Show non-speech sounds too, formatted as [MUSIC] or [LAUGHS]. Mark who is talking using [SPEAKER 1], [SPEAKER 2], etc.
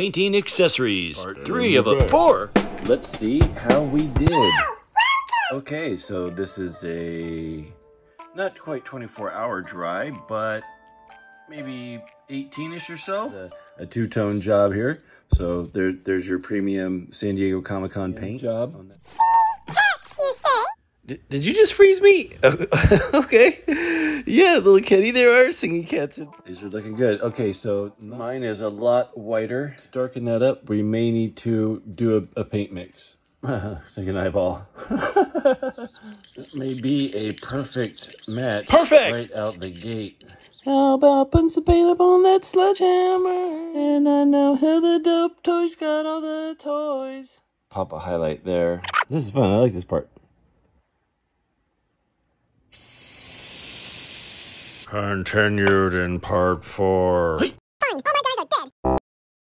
[SPEAKER 1] painting accessories. Part three of a four.
[SPEAKER 2] Let's see how we did. Okay, so this is a not quite 24 hour dry, but maybe 18-ish or so. A, a two-tone job here. So there, there's your premium San Diego Comic-Con paint job.
[SPEAKER 1] Did, did you just freeze me? [LAUGHS] okay. Yeah, little kitty, there are singing cats. In-
[SPEAKER 2] These are looking good. Okay, so mine is a lot whiter. To darken that up, we may need to do a, a paint mix. [LAUGHS] Second eyeball. [LAUGHS] this may be a perfect match.
[SPEAKER 1] Perfect!
[SPEAKER 2] Right out the gate.
[SPEAKER 1] How about putting some paint up on that sledgehammer? And I know how the dope toys got all the toys.
[SPEAKER 2] Pop a highlight there. This is fun. I like this part.
[SPEAKER 1] Continued in part four.